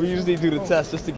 We usually do the test just to